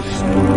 Christ.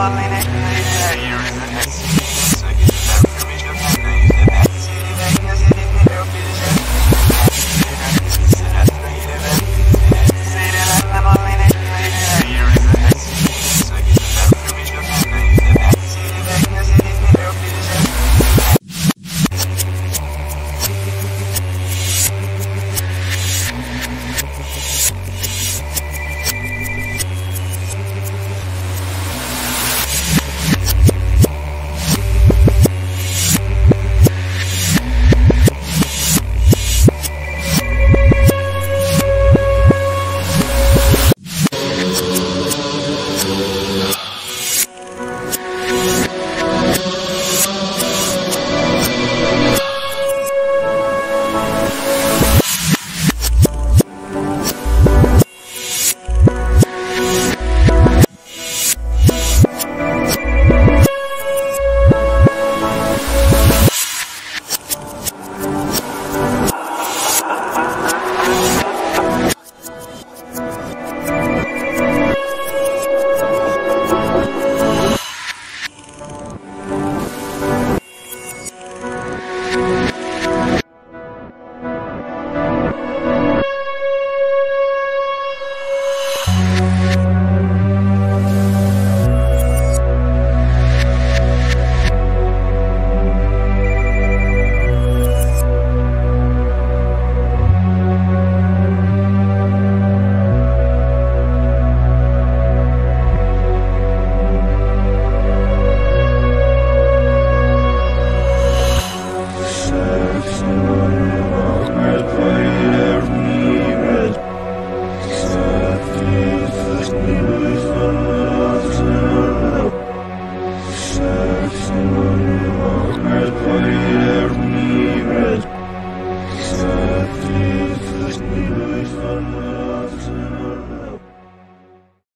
one minute.